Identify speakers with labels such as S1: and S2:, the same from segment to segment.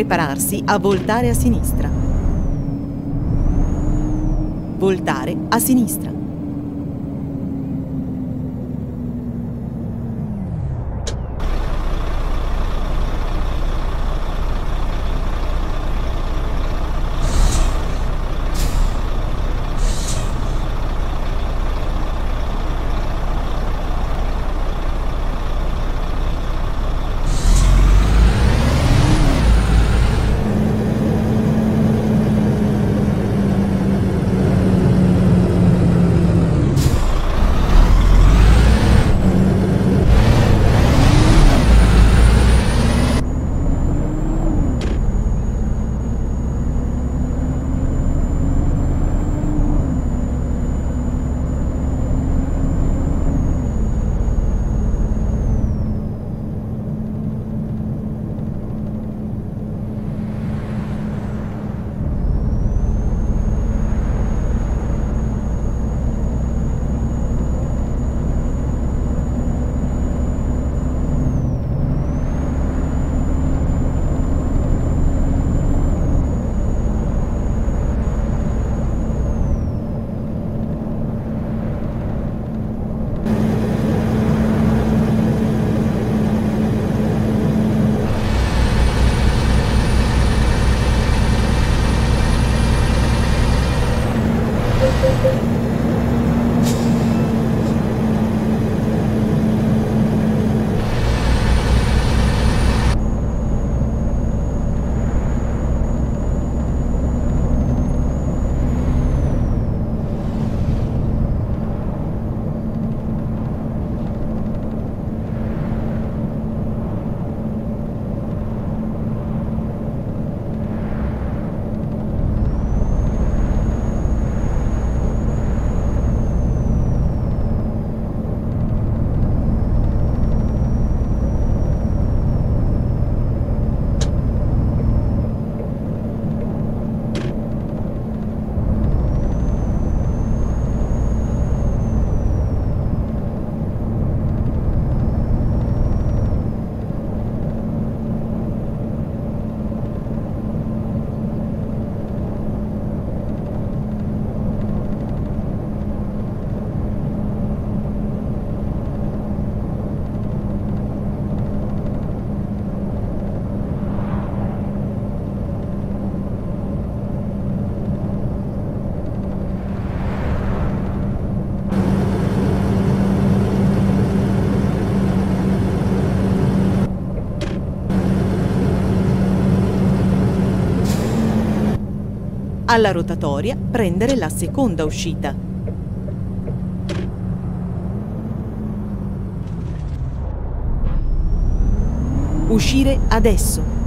S1: Prepararsi a voltare a sinistra. Voltare a sinistra. Alla rotatoria prendere la seconda uscita. Uscire adesso.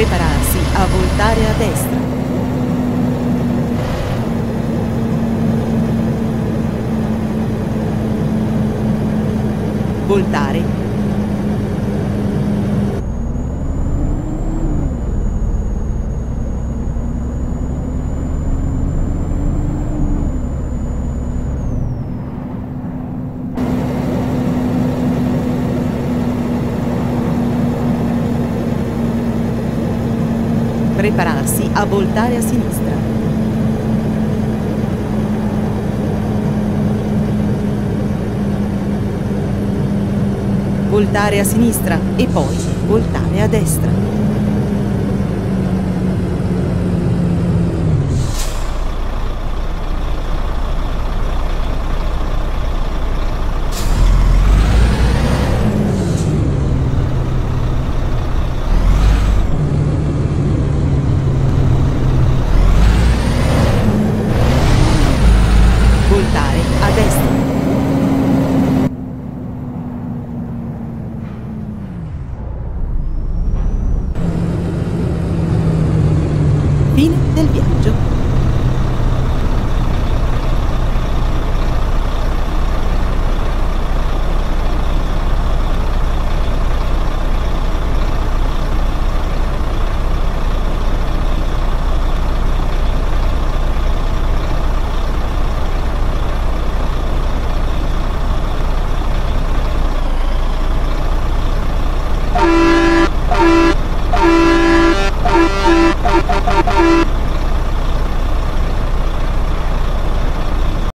S1: Prepararsi a voltare a destra. Voltare. Prepararsi a voltare a sinistra. Voltare a sinistra e poi voltare a destra.